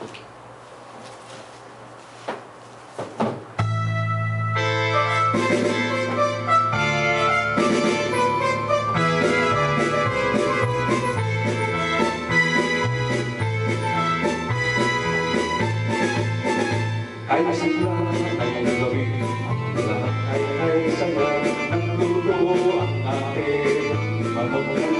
Ay sila ay gawin Lahat ay ay saya Nagluto ang ating Manok ng hila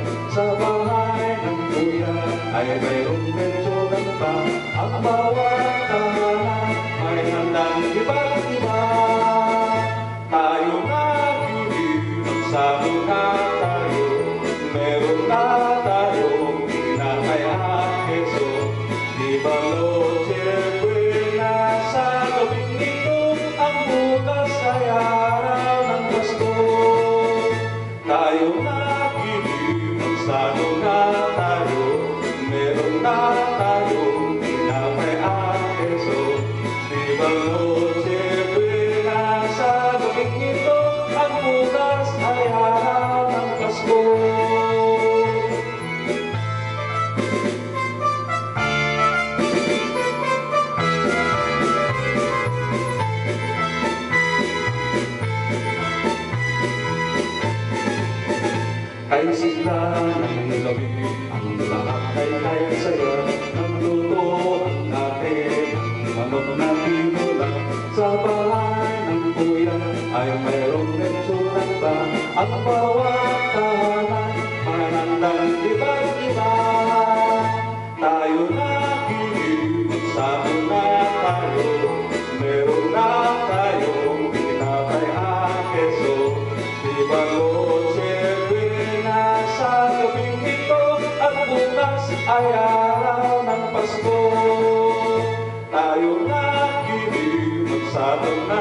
Sa bahay ng kuya Ay mayroong medyo ganda Ang bawat tahanan May handang voluntário. Kay sila ng gabi Ang lahat ay kay saya ang natin Manok na pinula Sa bahay ng kuya Ay mayroong ba Ang bawat ay araw ng Pasko Tayo na kilig, magsama